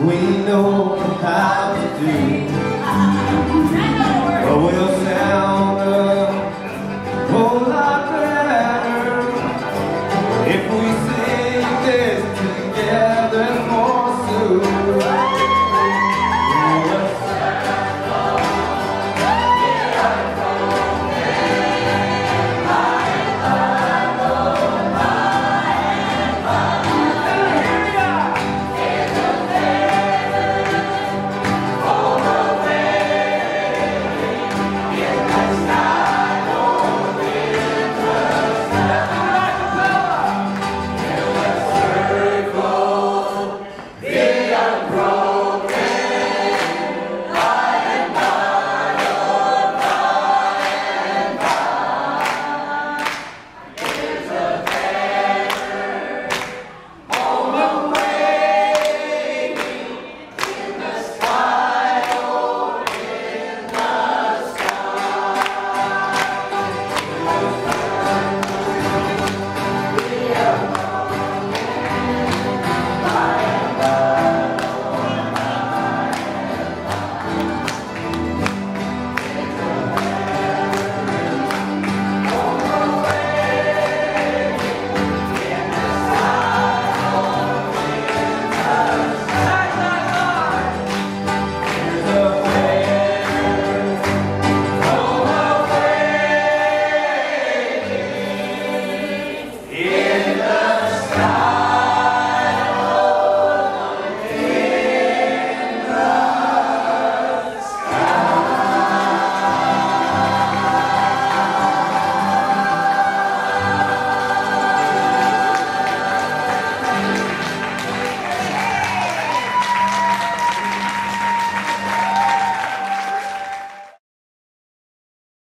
we know how to do.